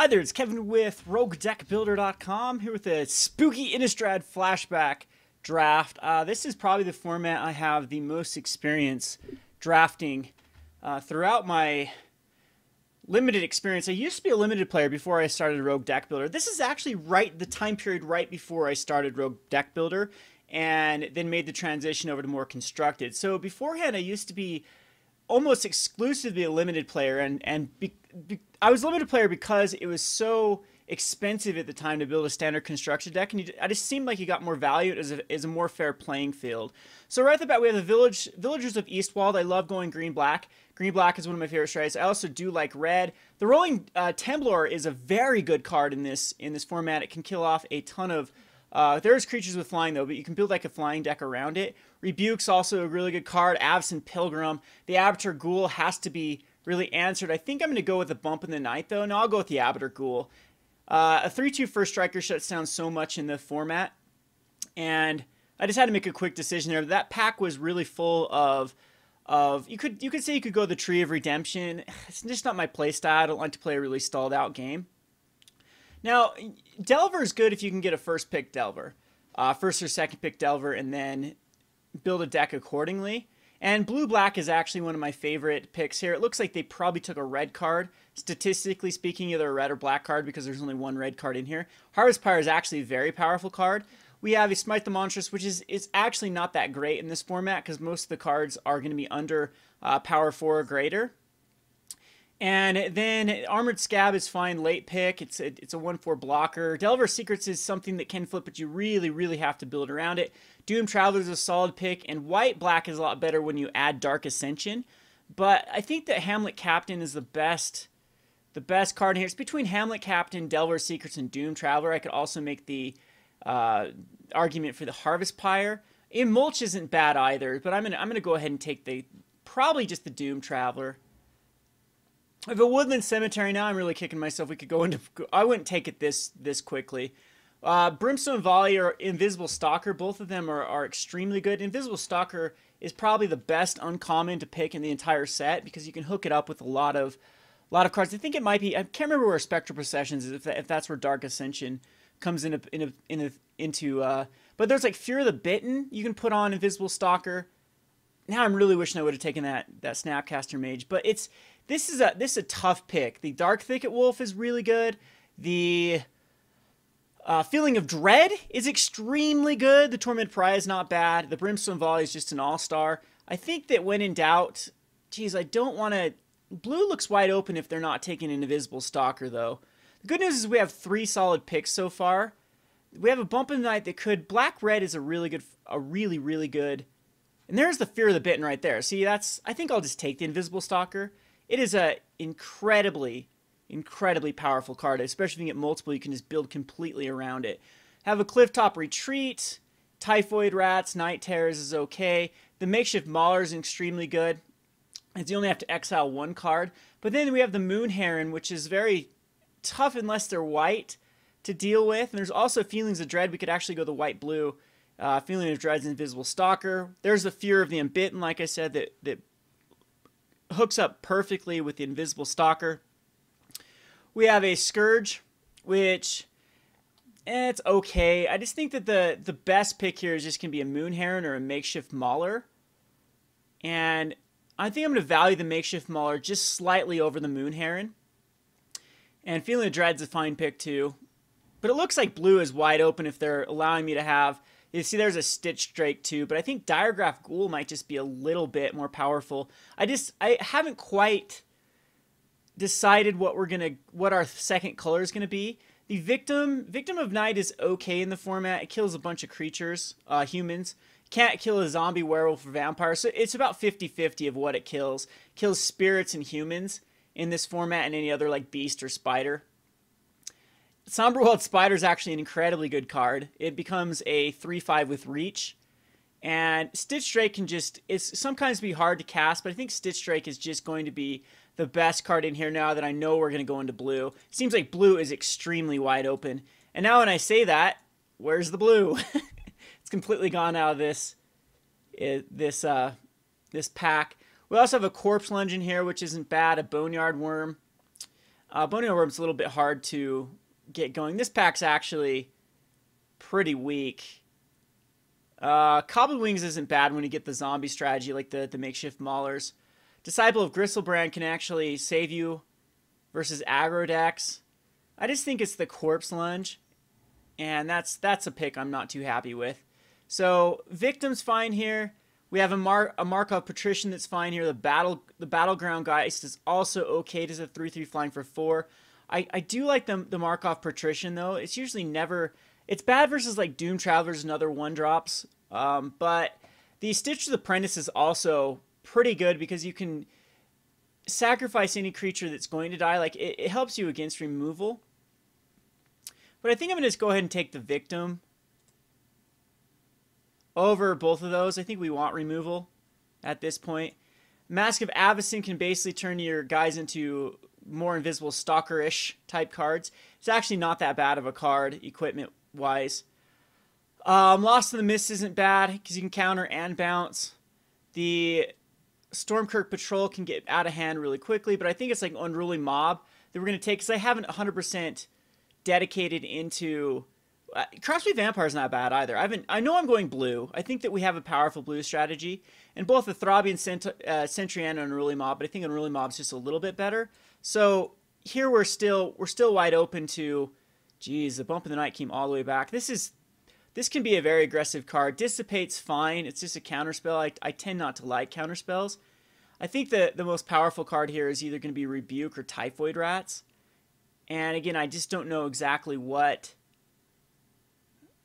Hi there, it's Kevin with RogueDeckBuilder.com here with a spooky Innistrad flashback draft. Uh, this is probably the format I have the most experience drafting uh, throughout my limited experience. I used to be a limited player before I started Rogue Deck Builder. This is actually right the time period right before I started Rogue Deck Builder and then made the transition over to more constructed. So beforehand, I used to be almost exclusively a limited player, and and be, be, I was a limited player because it was so expensive at the time to build a standard construction deck, and you, I just seemed like you got more value as a, as a more fair playing field. So right at the bat, we have the village villagers of Estwald. I love going green black. Green black is one of my favorite strategies. I also do like red. The rolling uh, Temblor is a very good card in this in this format. It can kill off a ton of uh, there's creatures with flying though, but you can build like a flying deck around it. Rebuke's also a really good card. Avacyn's Pilgrim. The Abattoir Ghoul has to be really answered. I think I'm going to go with a bump in the night though. No, I'll go with the Abattoir Ghoul. Uh, a 3-2 first striker shuts down so much in the format, and I just had to make a quick decision there. That pack was really full of of you could you could say you could go the Tree of Redemption. It's just not my play style. I don't like to play a really stalled out game. Now, Delver is good if you can get a first pick Delver, uh, first or second pick Delver, and then build a deck accordingly. And blue black is actually one of my favorite picks here. It looks like they probably took a red card. Statistically speaking, either a red or black card because there's only one red card in here. Harvest Pyre is actually a very powerful card. We have a Smite the Monstrous, which is, is actually not that great in this format because most of the cards are going to be under uh, power 4 or greater. And then Armored Skaab is fine, late pick. It's a, it's a 1-4 blocker. Delver Secrets is something that can flip, but you really, really have to build around it. Doom Traveler is a solid pick, and White-Black is a lot better when you add Dark Ascension. But I think that Hamlet Captain is the best the best card here. It's between Hamlet Captain, Delver Secrets, and Doom Traveler. I could also make the uh, argument for the Harvest Pyre. In Mulch isn't bad either, but I'm gonna I'm gonna go ahead and take the probably just the Doom Traveler. If a woodland cemetery, now I'm really kicking myself. We could go into. I wouldn't take it this this quickly. Uh, Brimstone Volley or Invisible Stalker, both of them are, are extremely good. Invisible Stalker is probably the best uncommon to pick in the entire set because you can hook it up with a lot of a lot of cards. I think it might be. I can't remember where Spectral Processions is. If, that, if that's where Dark Ascension comes in a, in a, in a, into. Uh, but there's like Furor of the Bitten. You can put on Invisible Stalker. Now I'm really wishing I would have taken that that Snapcaster Mage, but it's this is a this is a tough pick. The Dark Thicket Wolf is really good. The uh, Feeling of Dread is extremely good. The Torment Pariah is not bad. The Brimstone Volley is just an all-star. I think that when in doubt, geez, I don't want to... Blue looks wide open if they're not taking an Invisible Stalker, though. The good news is we have three solid picks so far. We have a bump in the night that could... Black-Red is a really good... A really, really good... And there's the Furor of the Bitten right there. See, that's... I think I'll just take the Invisible Stalker. It is a incredibly, incredibly powerful card, especially if you get multiple, you can just build completely around it. Have a Clifftop Retreat, Typhoid Rats, Night Terrors is okay. The Makeshift Mauler is extremely good. It's you only have to exile one card. But then we have the Moon Heron, which is very tough unless they're white to deal with. And there's also Feelings of Dread. We could actually go the white-blue. Uh, Feeling of Dread's Invisible Stalker. There's the Furor of the Unbitten, like I said, that, that hooks up perfectly with the Invisible Stalker. We have a Scourge, which eh, it's okay. I just think that the the best pick here is just going to be a Moon Heron or a Makeshift Mauler. And I think I'm going to value the Makeshift Mauler just slightly over the Moon Heron. And Feeling of Dread's a fine pick too. But it looks like blue is wide open if they're allowing me to have you see there's a Stitch Drake too, but I think Diregraf Ghoul might just be a little bit more powerful. I just I haven't quite decided what we're gonna what our second color is gonna be. The victim victim of night is okay in the format. It kills a bunch of creatures, uh, humans. Can't kill a zombie, werewolf, or vampire. So it's about 50-50 of what it kills. Kills spirits and humans in this format and any other like beast or spider. Somberwald Spider is actually an incredibly good card. It becomes a 3-5 with reach. And Stitch Drake can just, it's sometimes be hard to cast, but I think Stitch Drake is just going to be the best card in here now that I know we're going to go into blue. Seems like blue is extremely wide open. And now when I say that, where's the blue? it's completely gone out of this, eh, this, uh, this pack. We also have a Corpse Lunge in here, which isn't bad, a Boneyard Worm. Uh, Bony Orb's a little bit hard to get going. This pack's actually pretty weak. Uh, Cobbled Wings isn't bad when you get the zombie strategy, like the, the makeshift maulers. Disciple of Griselbrand can actually save you versus aggro decks. I just think it's the Corpse Lunge, and that's that's a pick I'm not too happy with. So Victim's fine here. We have a, Mar- a Markov Patrician that's fine here. The battle the Battleground Geist is also okay. It is a 3-3 flying for 4. I, I do like the, the Markov Patrician, though. It's usually never... It's bad versus, like, Doom Travelers and other 1-drops. Um, but the Stitch of the Apprentice is also pretty good because you can sacrifice any creature that's going to die. Like, it, it helps you against removal. But I think I'm to just go ahead and take the Victim over both of those. I think we want removal at this point. Mask of Avacyn can basically turn your guys into more invisible stalker-ish type cards. It's actually not that bad of a card equipment-wise. Um, Lost in the Mist isn't bad because you can counter and bounce. The Stormkirk Patrol can get out of hand really quickly, but I think it's like Unruly Mob that we're going to take because I haven't 100% dedicated into uh, Vampire is not bad either. I've been, I know I'm going blue. I think that we have a powerful blue strategy, and both the Thraben Cent- uh, Sentry and Unruly Mob, but I think Unruly Mob's just a little bit better. So here we're still we're still wide open to, geez, the Bump in the Night came all the way back. This is this can be a very aggressive card. Dissipate's fine. It's just a counterspell. I, I tend not to like counterspells. I think that the most powerful card here is either going to be Rebuke or Typhoid Rats. And again, I just don't know exactly what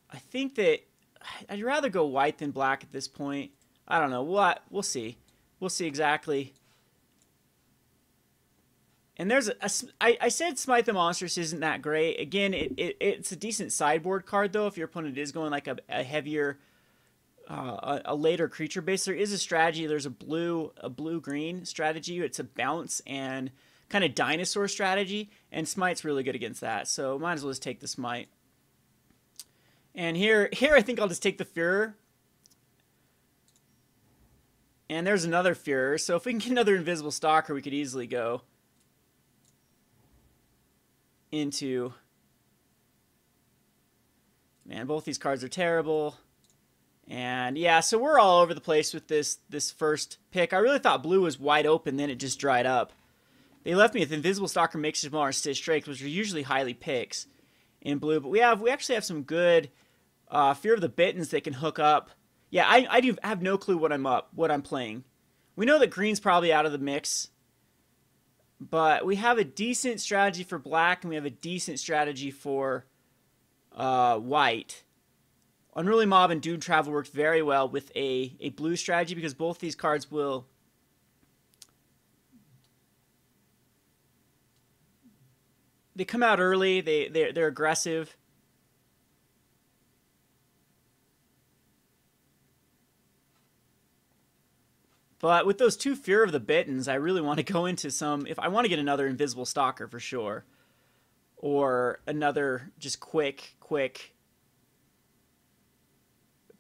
I think that I'd rather go white than black at this point. I don't know. What we'll see. We'll see exactly. And there's a, a I, I said Smite the Monstrous isn't that great. Again, it, it it's a decent sideboard card though. If your opponent is going like a, a heavier, uh, a, a, later creature base, there is a strategy. There's a blue a blue green strategy. It's a bounce and kind of dinosaur strategy, and Smite's really good against that. So might as well just take the Smite. And here, here I think I'll just take the Furor. And there's another Furor. So if we can get another Invisible Stalker, we could easily go into... Man, both these cards are terrible. And yeah, so we're all over the place with this this first pick. I really thought blue was wide open, then it just dried up. They left me with Invisible Stalker, Makeshift Mauler, and Stitch Drake, which are usually highly picks in blue. But we have we actually have some good uh, Furor of the Bittens that can hook up. Yeah, I, I do have no clue what I'm up, what I'm playing. We know that green's probably out of the mix, but we have a decent strategy for black and we have a decent strategy for uh, white. Unruly Mob and Doom Travel worked very well with a, a blue strategy because both these cards will they come out early. They they they're aggressive. But with those two Furor of the Bittens, I really want to go into some. If I want to get another Invisible Stalker for sure, or another just quick, quick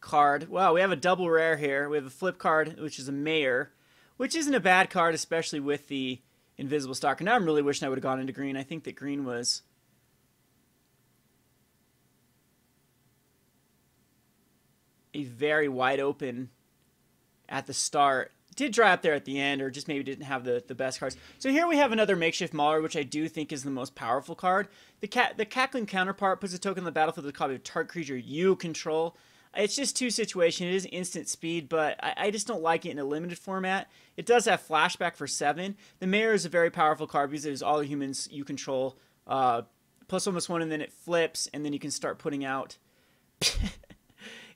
card. Wow, we have a double rare here. We have a flip card, which is a Mayor, which isn't a bad card, especially with the Invisible Stalker. Now I'm really wishing I would have gone into green. I think that green was a very wide open at the start did dry up there at the end, or just maybe didn't have the, the best cards. So here we have another makeshift Mauler, which I do think is the most powerful card. The cat the cackling counterpart puts a token on the battlefield with a copy of target creature you control. It's just two situation. It is instant speed, but I, I, just don't like it in a limited format. It does have flashback for seven. The mayor is a very powerful card because it is all humans you control. Uh, plus almost one, and then it flips, and then you can start putting out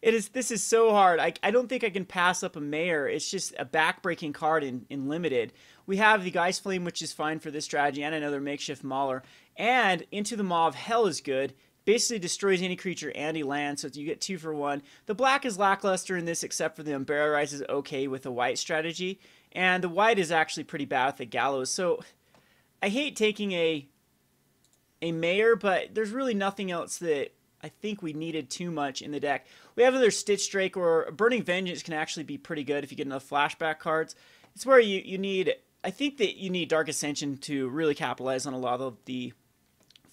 it is this is so hard. I, I don't think I can pass up a mayor. It's just a backbreaking card in, in limited. We have the Geist Flame, which is fine for this strategy, and another makeshift Mauler. And Into the Maw of Hell is good. Basically destroys any creature and a land, so you get two for one. The black is lackluster in this, except for the Umbrella Rise is okay with the white strategy. And the white is actually pretty bad with the Gallows. So I hate taking a a mayor, but there's really nothing else that I think we needed too much in the deck. We have either Stitch Drake or Burning Vengeance can actually be pretty good if you get enough flashback cards. It's where you, you need I think that you need Dark Ascension to really capitalize on a lot of the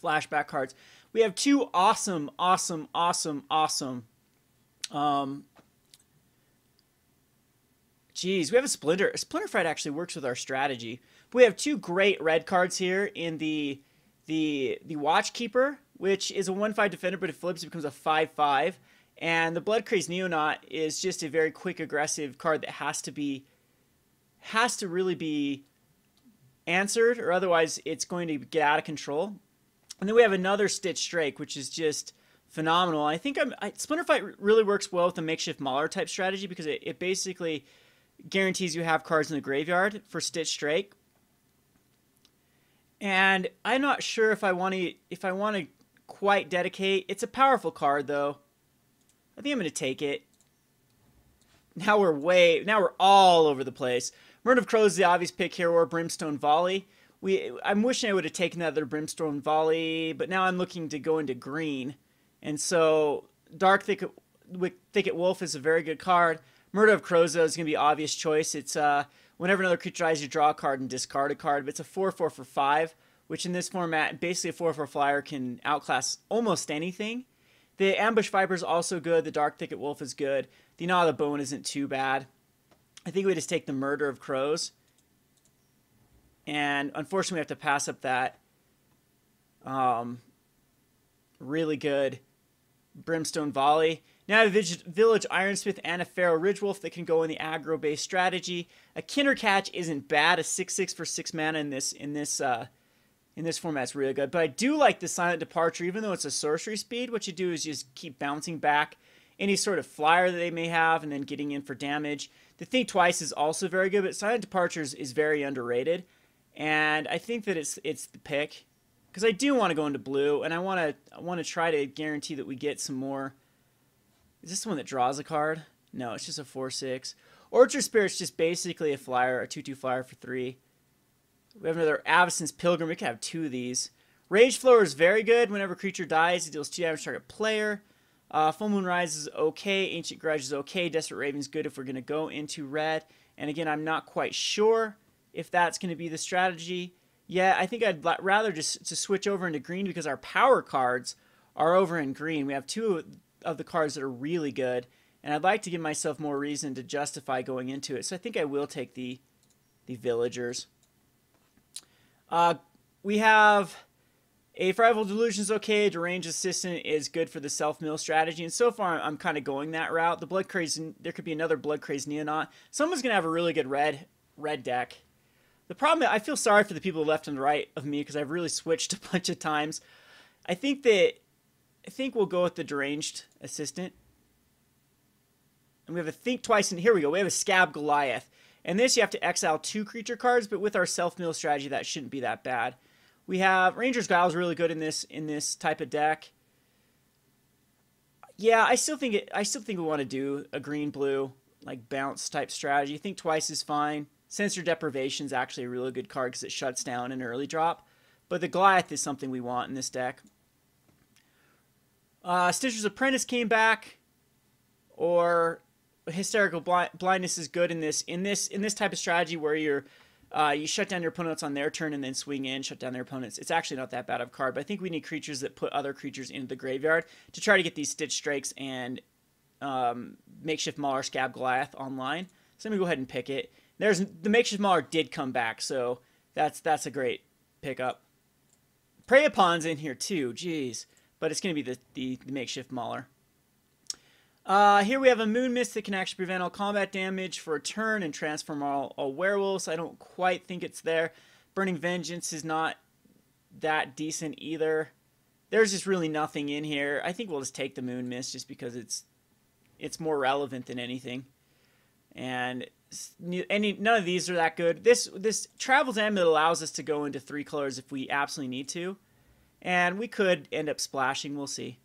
flashback cards. We have two awesome, awesome, awesome, awesome. Um, geez, we have a Splinter. Splinterfright actually works with our strategy. But we have two great red cards here in the the the Watchkeeper, which is a one five defender, but it flips, it becomes a five five. And the Blood Crazed Neonate is just a very quick, aggressive card that has to be has to really be answered, or otherwise it's going to get out of control. And then we have another Stitch Drake, which is just phenomenal. I think I'm, I, Splinterfright really works well with a makeshift Mauler type strategy because it, it basically guarantees you have cards in the graveyard for Stitch Drake. And I'm not sure if I want to if I want to quite dedicate. It's a powerful card though. I think I'm going to take it. Now we're way now we're all over the place. Murder of Crows is the obvious pick here, or Brimstone Volley. We, I'm wishing I would have taken that other Brimstone Volley, but now I'm looking to go into green. And so Dark Thicket, Thicket Wolf is a very good card. Murder of Crows, though, is going to be obvious choice. It's uh, whenever another creature dies, you draw a card and discard a card. But it's a 4 4 for 5, which in this format, basically a 4 4 flyer can outclass almost anything. The Ambush Viper is also good. The Dark Thicket Wolf is good. The Gnaw of the Bone isn't too bad. I think we just take the murder of crows. And unfortunately, we have to pass up that um, really good Brimstone Volley. Now a Village Ironsmith and a Feral Ridgewolf that can go in the aggro based strategy. A Kinder Catch isn't bad. A six six for six mana in this in this uh, in this format is really good. But I do like the Silent Departure, even though it's a sorcery speed. What you do is you just keep bouncing back any sort of flyer that they may have, and then getting in for damage. The Think Twice is also very good, but Silent Departures is very underrated, and I think that it's it's the pick because I do want to go into blue, and I want to I want to try to guarantee that we get some more. Is this the one that draws a card? No, it's just a four six. Orchard Spirit's just basically a flyer, a two two flyer for three. We have another Avacyn's Pilgrim. We can have two of these. Rage Thrower is very good. Whenever creature dies, it deals two damage to target player. Uh, Full Moon Rise is okay. Ancient Grudge is okay. Desperate Raven's good if we're going to go into red. And again, I'm not quite sure if that's going to be the strategy. Yeah, I think I'd rather just to switch over into green because our power cards are over in green. We have two of the cards that are really good, and I'd like to give myself more reason to justify going into it. So I think I will take the the villagers. Uh, we have a Rival Delusion is okay. Deranged Assistant is good for the self mill strategy, and so far I'm kind of going that route. The Blood Crazed, there could be another Blood Crazed Neonate. Someone's gonna have a really good red red deck. The problem, I feel sorry for the people left and right of me because I've really switched a bunch of times. I think that I think we'll go with the Deranged Assistant. And we have a Think Twice, and here we go. We have a Skaab Goliath. And this, you have to exile two creature cards, but with our self-mill strategy, that shouldn't be that bad. We have Ranger's Guile is really good in this in this type of deck. Yeah, I still think it. I still think we want to do a green blue like bounce type strategy. Think twice is fine. Sensor Deprivation is actually a really good card because it shuts down an early drop. But the Goliath is something we want in this deck. Uh, Stitcher's Apprentice came back, or Hysterical Blindness is good in this in this in this type of strategy where you're uh, you shut down your opponents on their turn and then swing in, shut down their opponents. It's actually not that bad of a card, but I think we need creatures that put other creatures into the graveyard to try to get these Stitch Drakes and um, Makeshift Mauler Skaab Goliath online. So let me go ahead and pick it. There's the Makeshift Mauler did come back, so that's that's a great pickup. Prey Upon's in here too, jeez. But it's going to be the, the, the Makeshift Mauler. Uh, here we have a Moon Mist that can actually prevent all combat damage for a turn and transform all, all werewolves. I don't quite think it's there. Burning Vengeance is not that decent either. There's just really nothing in here. I think we'll just take the Moon Mist just because it's it's more relevant than anything. And any none of these are that good. This this Travel's Amulet allows us to go into three colors if we absolutely need to, and we could end up splashing. We'll see.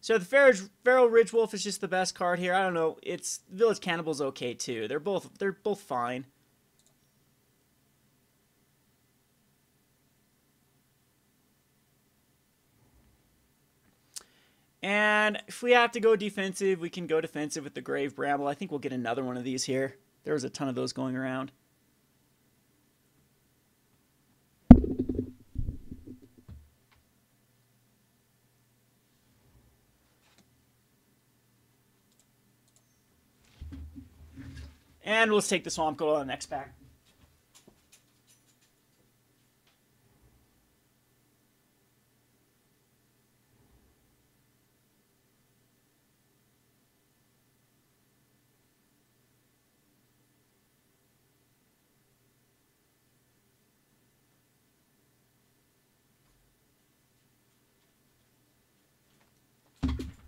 So the Feral Ridge Wolf is just the best card here. I don't know. It's Village Cannibal's okay too. They're both they're both fine. And if we have to go defensive, we can go defensive with the Grave Bramble. I think we'll get another one of these here. There was a ton of those going around. And let's take the Swamp Goat on the next pack.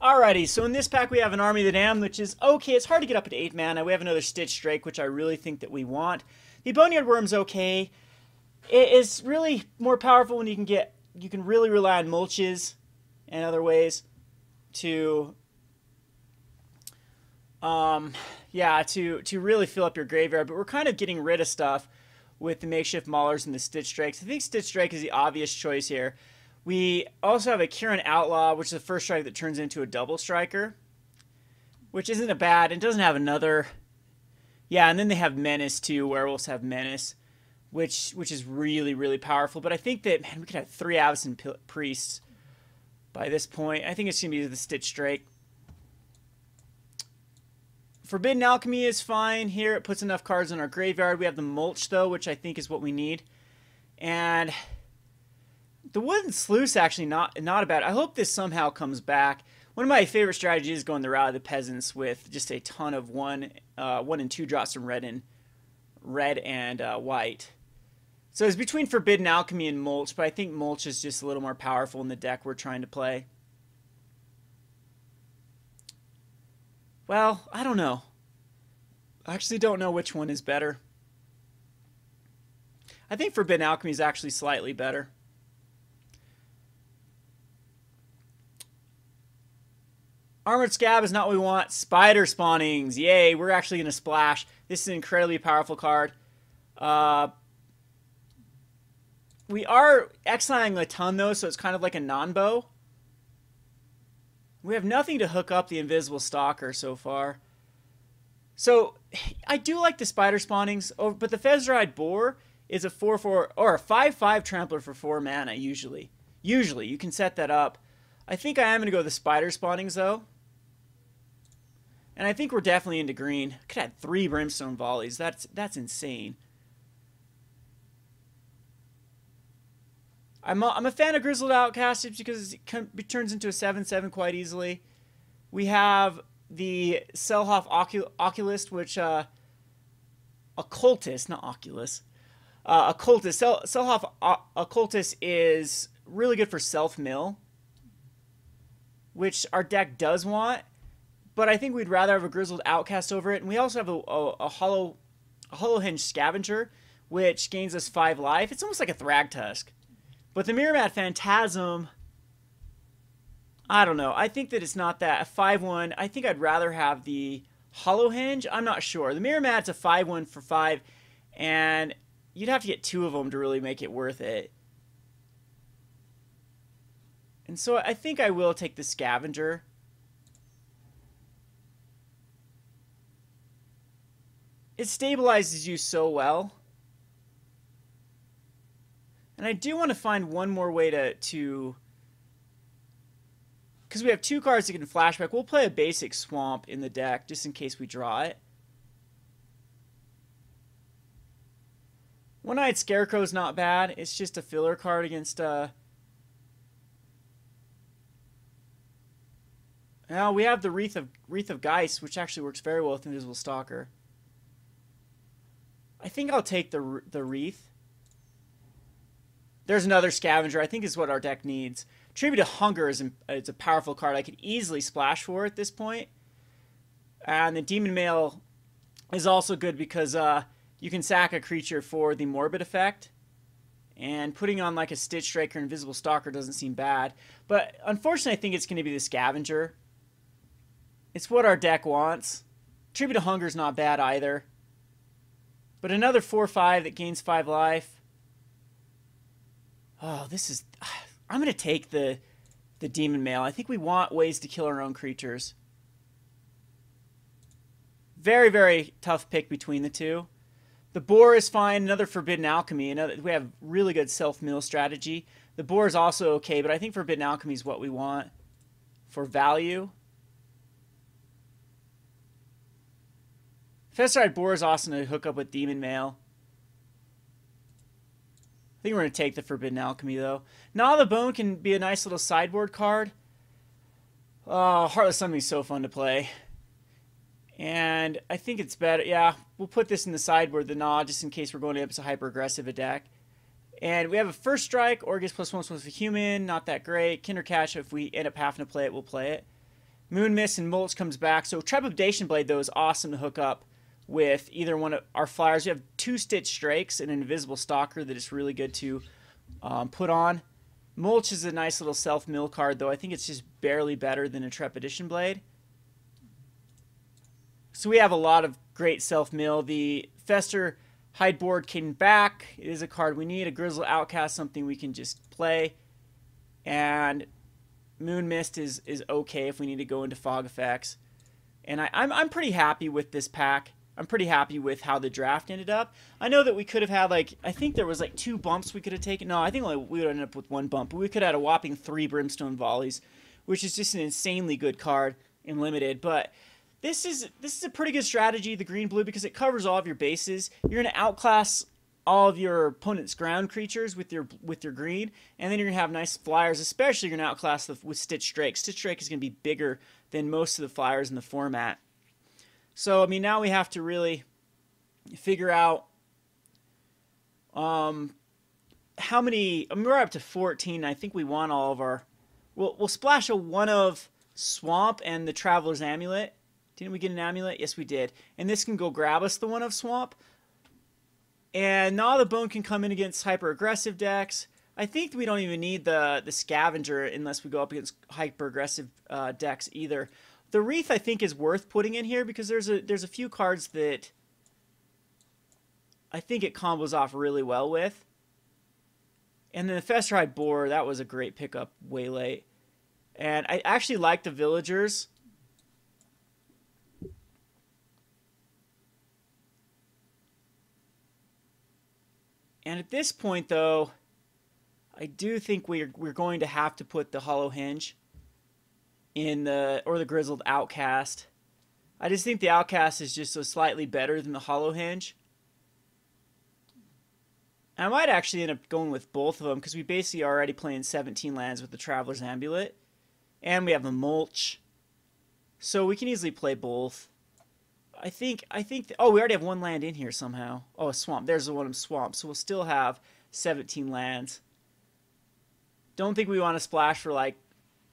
Alrighty, so in this pack we have an Army of the Damned, which is okay. It's hard to get up at 8 mana. We have another Stitch Drake, which I really think that we want. The Boneyard Worm's okay. It is really more powerful when you can get... You can really rely on mulches and other ways to... Um, yeah, to, to really fill up your graveyard. But we're kind of getting rid of stuff with the Makeshift Maulers and the Stitch Drakes. I think Stitch Drake is the obvious choice here. We also have a Kruin Outlaw, which is the first strike that turns into a double striker, which isn't a bad. It doesn't have another. Yeah, and then they have Menace too. Werewolves have Menace, which which is really really powerful. But I think that man, we could have three Avacyn priests by this point. I think it's gonna be the Stitch Drake. Forbidden Alchemy is fine here. It puts enough cards in our graveyard. We have the Mulch though, which I think is what we need, and the Woodland Sleuth actually not not a bad. I hope this somehow comes back. One of my favorite strategies is going the route of the peasants with just a ton of one, uh, one and two drops from red and red and uh, white. So it's between Forbidden Alchemy and Mulch, but I think Mulch is just a little more powerful in the deck we're trying to play. Well, I don't know. I actually don't know which one is better. I think Forbidden Alchemy is actually slightly better. Armored Skaab is not what we want. Spider Spawnings. Yay, we're actually going to splash. This is an incredibly powerful card. Uh, we are exiling a ton, though, so it's kind of like a non-bow. We have nothing to hook up the Invisible Stalker so far. So, I do like the Spider Spawnings, oh, but the Festerhide Boar is a 4-4, or a 5-5 Trampler for 4 mana, usually. Usually, you can set that up. I think I am going to go the Spider Spawnings, though. And I think we're definitely into green. Could have three brimstone volleys. That's that's insane. I'm a, I'm a fan of Grizzled Outcast just because it turns into a 7-7 quite easily. We have the Selhoff Ocul Oculist, which uh, Occultist, not Oculus. Uh, Occultist. Sel Selhoff Occultist is really good for self-mill, which our deck does want but I think we'd rather have a grizzled outcast over it. And we also have a, a, a hollow a Hollowhenge scavenger, which gains us five life. It's almost like a Thragtusk, But the Mirror-Mad Phantasm, I don't know. I think that it's not that. A 5-1, I think I'd rather have the Hollowhenge. I'm not sure. The Mirror-Mad's a 5-1 for 5, and you'd have to get two of them to really make it worth it. And so I think I will take the scavenger. It stabilizes you so well. And I do want to find one more way to to because we have two cards that can flashback. We'll play a basic swamp in the deck just in case we draw it. One-Eyed Scarecrow is not bad. It's just a filler card against uh Now we have the Wreath of Wreath of Geist, which actually works very well with Invisible Stalker. I think I'll take the the wreath. There's another scavenger. I think is what our deck needs. Tribute to Hunger is it's a powerful card. I could easily splash for at this point. And the Demon Mail is also good because uh, you can sack a creature for the Morbid effect. And putting on like a Stitch Striker Invisible Stalker doesn't seem bad. But unfortunately, I think it's going to be the Scavenger. It's what our deck wants. Tribute to Hunger is not bad either. But another 4-5 that gains 5 life. Oh, this is... I'm going to take the, the Demon Mail. I think we want ways to kill our own creatures. Very, very tough pick between the two. The Boar is fine. Another Forbidden Alchemy. Another, we have really good self-mill strategy. The Boar is also okay, but I think Forbidden Alchemy is what we want for value. Festerhide Boar is awesome to hook up with Demon Mail. I think we're going to take the Forbidden Alchemy, though. Gnaw the Bone can be a nice little sideboard card. Oh, Heartless is so fun to play. And I think it's better. Yeah, we'll put this in the sideboard, the Gnaw, just in case we're going up a hyper-aggressive attack. And we have a first strike, Orgus plus one plus a human, not that great. Kinder Catch, if we end up having to play it, we'll play it. Moon Mist and Mulch comes back. So Trepanation Blade, though, is awesome to hook up with either one of our flyers. We have two Stitch and an Invisible Stalker that is really good to um, put on. Mulch is a nice little self-mill card, though. I think it's just barely better than a Trepanation Blade. So we have a lot of great self-mill. The Fester Hide Board came back. It is a card we need. A Grizzle Outcast, something we can just play. And Moon Mist is, is okay if we need to go into Fog Effects. And I, I'm, I'm pretty happy with this pack. I'm pretty happy with how the draft ended up. I know that we could have had like I think there was like two bumps we could have taken. No, I think we would end up with one bump, but we could have had a whopping three brimstone volleys, which is just an insanely good card in limited. But this is this is a pretty good strategy, the green blue, because it covers all of your bases. You're gonna outclass all of your opponent's ground creatures with your with your green, and then you're gonna have nice flyers. Especially you're gonna outclass the, with Stitch Drake. Stitch Drake is gonna be bigger than most of the flyers in the format. So, I mean, now we have to really figure out um, how many. I mean, we're up to 14. I think we want all of our. We'll, we'll splash a one of Swamp and the Traveler's Amulet. Didn't we get an amulet? Yes, we did. And this can go grab us the one of Swamp. And now the Bone can come in against hyper aggressive decks. I think we don't even need the the scavenger unless we go up against hyper aggressive uh, decks either. The wreath I think is worth putting in here because there's a there's a few cards that I think it combos off really well with. And then the Festerhide Boar, that was a great pickup way late. And I actually like the Villagers. And at this point, though, I do think we're, we're going to have to put the Hollowhenge in the or the grizzled outcast. I just think the outcast is just so slightly better than the Hollowhenge. I might actually end up going with both of them because we basically are already playing 17 lands with the Traveler's Amulet. And we have a Mulch. So we can easily play both. I think, I think, th- oh, we already have one land in here somehow. Oh, a swamp. There's the one of swamp. So we'll still have 17 lands. Don't think we want to splash for like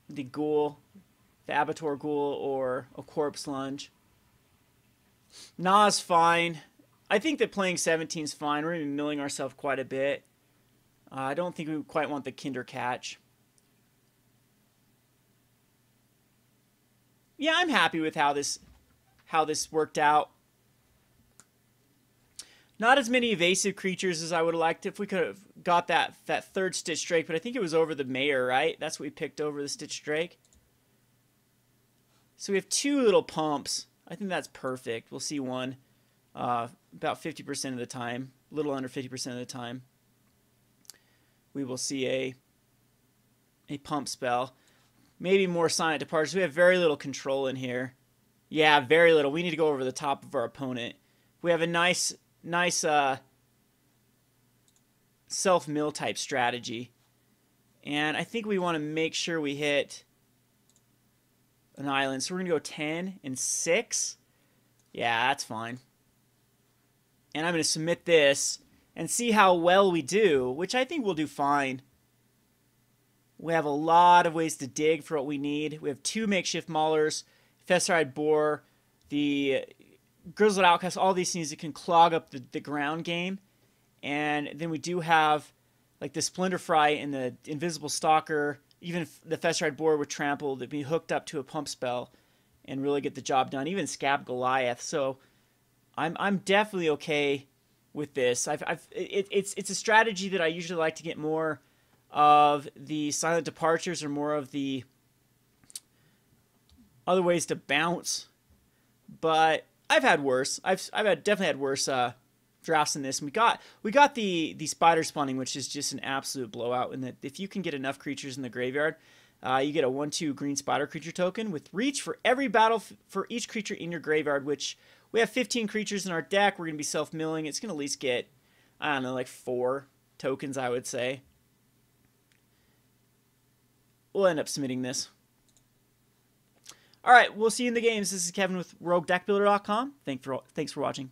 the ghoul the Abattoir Ghoul or a Corpse Lunge. Gnaw's fine. I think that playing 17 is fine. We're going to be milling ourselves quite a bit. Uh, I don't think we quite want the Kinder Catch. Yeah, I'm happy with how this how this worked out. Not as many evasive creatures as I would have liked if we could have got that that third Stitch Drake, but I think it was over the Mayor, right? That's what we picked over the Stitch Drake. So we have two little pumps. I think that's perfect. We'll see one uh, about 50% of the time, a little under 50% of the time. We will see a a pump spell. Maybe more silent departures. We have very little control in here. Yeah, very little. We need to go over the top of our opponent. We have a nice, nice uh, self-mill type strategy. And I think we want to make sure we hit an island. So we're going to go 10 and 6. Yeah, that's fine. And I'm going to submit this and see how well we do, which I think we'll do fine. We have a lot of ways to dig for what we need. We have two makeshift maulers, Festerhide Boar, the Grizzled Outcast, all these things that can clog up the, the ground game. And then we do have like the Splinterfright and the Invisible Stalker even if the Festerhide Boar with Trample to be hooked up to a pump spell and really get the job done. Even Scab Goliath. So I'm I'm definitely okay with this. I've, I've it, it's it's a strategy that I usually like to get more of the silent departures or more of the other ways to bounce. But I've had worse. I've I've had definitely had worse uh, drafts in this. We got we got the the spider spawning, which is just an absolute blowout. And that if you can get enough creatures in the graveyard, Uh, you get a 1 2 green spider creature token with reach for every battle for each creature in your graveyard, which we have 15 creatures in our deck. We're going to be self milling. It's going to at least get, I don't know, like four tokens, I would say. We'll end up submitting this. All right, we'll see you in the games. This is Kevin with RogueDeckBuilder.com. Thanks for, thanks for watching.